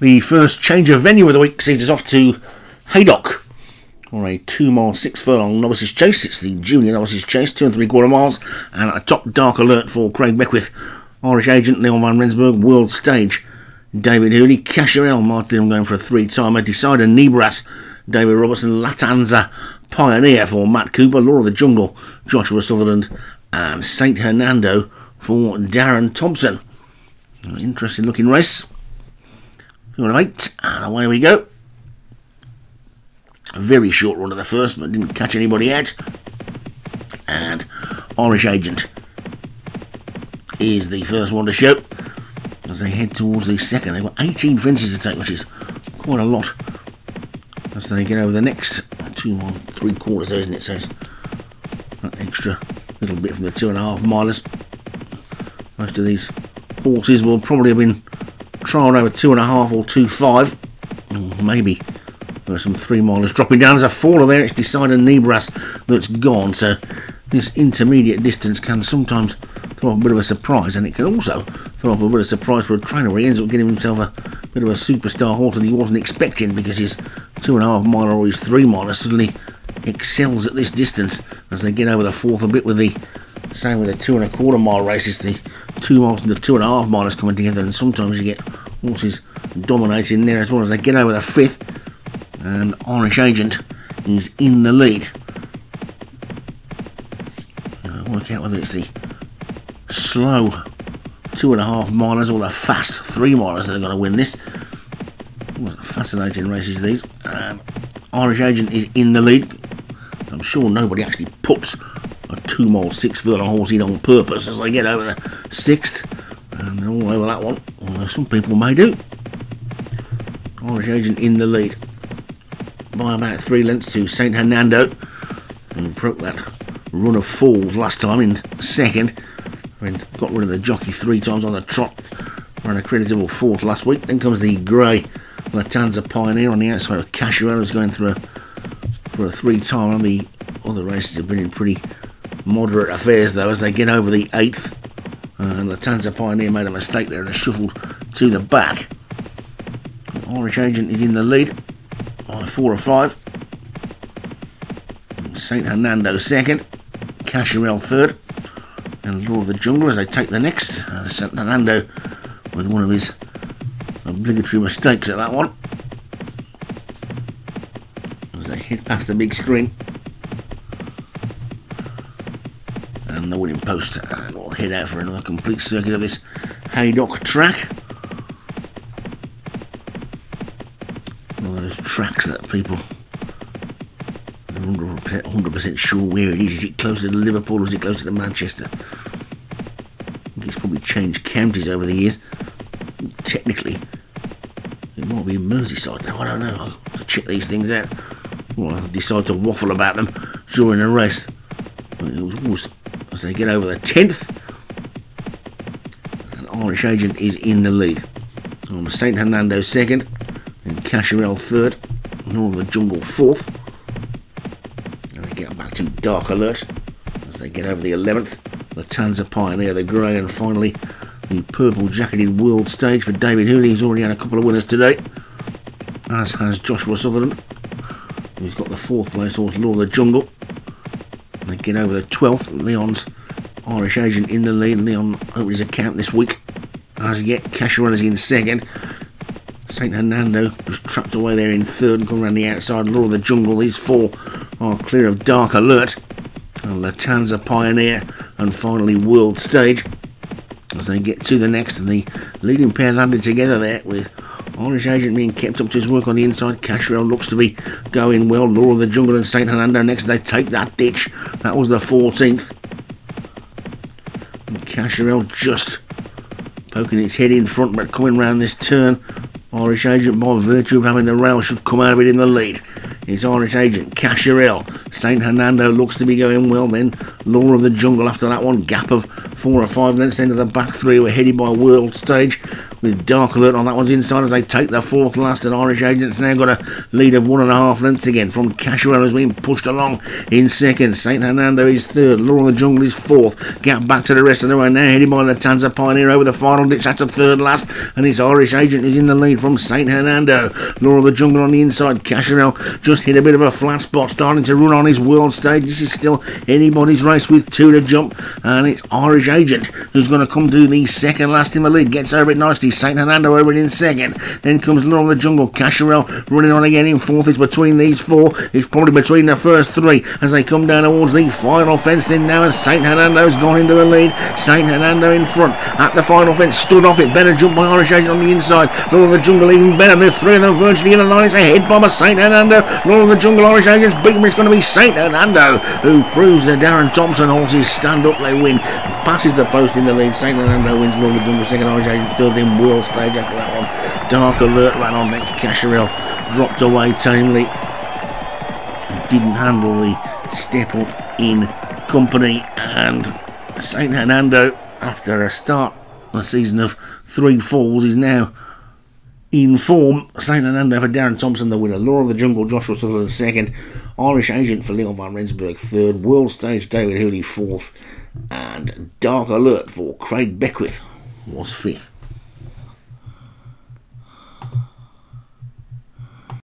The first change of venue of the week sees us off to Haydock for a two mile, six furlong novices chase. It's the junior novices chase, two and three quarter miles, and a top dark alert for Craig Beckwith, Irish agent Leon van Rensburg, world stage. David Hooley, Casherel, Martin going for a three timer, Decider, Nebras, David Robertson, Latanza, Pioneer for Matt Cooper, Law of the Jungle, Joshua Sutherland, and St. Hernando for Darren Thompson. Interesting looking race. Two and and away we go. A very short run of the first, but didn't catch anybody yet. And Irish Agent is the first one to show as they head towards the second. They've got 18 fences to take, which is quite a lot. As they get over the next two or three quarters, there isn't it? Says that extra little bit from the two and a half milers. Most of these horses will probably have been trialled over two and a half or two five, maybe there are some three milers dropping down. There's a faller there. It's decided Nebras that's gone. So this intermediate distance can sometimes throw up a bit of a surprise, and it can also throw up a bit of a surprise for a trainer where he ends up getting himself a bit of a superstar horse that he wasn't expecting because his two and a half miler or his three miler suddenly excels at this distance as they get over the fourth a bit with the same with the two and a quarter mile races, the two miles and the two and a half milers coming together, and sometimes you get horses dominating there as well as they get over the fifth and Irish Agent is in the lead. I'll work out whether it's the slow two and a half milers or the fast three milers that are going to win this. Fascinating races these. Um, Irish Agent is in the lead. I'm sure nobody actually puts two mile six furlong in on purpose as they get over the sixth. And they're all over that one, although some people may do. Irish Agent in the lead by about three lengths to St Hernando, who broke that run of falls last time in second. I mean, got rid of the jockey three times on the trot, ran a creditable fourth last week. Then comes the grey Latanza Pioneer on the outside of who's going through a, for a three time. On the other races have been in pretty moderate affairs though as they get over the eighth. And the Latanza Pioneer made a mistake there and has shuffled to the back. Irish Agent is in the lead by four or five. St. Hernando second. Casherel third. And Law of the Jungle as they take the next. Uh, St. Hernando with one of his obligatory mistakes at that one. As they hit past the big screen. And the winning post. And we'll head out for another complete circuit of this Haydock track. One of those tracks that people are 100% sure where it is. Is it closer to Liverpool or is it closer to Manchester? I think it's probably changed counties over the years. Technically, it might be Merseyside now. I don't know. I'll have to check these things out. Well, I decide to waffle about them during the race. It was almost as they get over the 10th. An Irish agent is in the lead. On St. Hernando second and Casherel third, of the Jungle fourth. And they get back to Dark Alert as they get over the 11th. The Tanza Pioneer, the grey, and finally the purple jacketed world stage for David Hooley. He's already had a couple of winners today, as has Joshua Sutherland. He's got the fourth place horse, Law of the Jungle. They get over the 12th. Leon's Irish agent in the lead. Leon opened his account this week. As yet, Casherel is in second. St. Hernando was trapped away there in third and come around the outside. Law of the Jungle, these four are clear of Dark Alert. And Latanza Pioneer and finally World Stage. As they get to the next, and the leading pair landed together there with Irish Agent being kept up to his work on the inside. Casherel looks to be going well. Law of the Jungle and St. Hernando next. They take that ditch. That was the 14th. And just poking its head in front, but coming round this turn Irish agent, by virtue of having the rail, should come out of it in the lead. It's Irish agent, Casherel. St. Hernando looks to be going well then. Law of the Jungle after that one. Gap of four or five lengths into the back three. We're headed by World Stage. With Dark Alert on that one's inside as they take the fourth last and Irish Agents now got a lead of one and a half lengths again from Casherel has been pushed along in second. St. Hernando is third. Law of the Jungle is fourth. Gap back to the rest of the way now heading by the Tanza Pioneer over the final ditch. That's a third last and it's Irish Agent is in the lead from St. Hernando. Law of the Jungle on the inside. Casherel just hit a bit of a flat spot starting to run on his world stage. This is still anybody's race with two to jump and it's Irish Agent who's going to come to the second last in the lead. Gets over it nicely. St. Hernando over in second. Then comes of the Jungle. Casherel running on again in fourth. It's between these four. It's probably between the first three as they come down towards the final fence. Then now and St. Hernando's gone into the lead. St. Hernando in front at the final fence. Stood off it. Better jump by Irish Agent on the inside. Of the Jungle even better. The three of them virtually in the line. It's a head bomber. St. Hernando. Of the Jungle. Irish Agent's beat him. It's going to be St. Hernando who proves that Darren Thompson horses stand up. They win. Passes the post in the lead. St. Hernando wins of the Jungle. Second Irish Agent. Third in World Stage after that one. Dark Alert ran on next. Casherel dropped away tamely. Didn't handle the step up in company. And St. Hernando, after a start a season of three falls, is now in form. St. Hernando for Darren Thompson, the winner. Law of the Jungle, Joshua Sutherland, second. Irish Agent for Leon van Rensburg, third. World Stage, David Hooley, fourth. And Dark Alert for Craig Beckwith was fifth.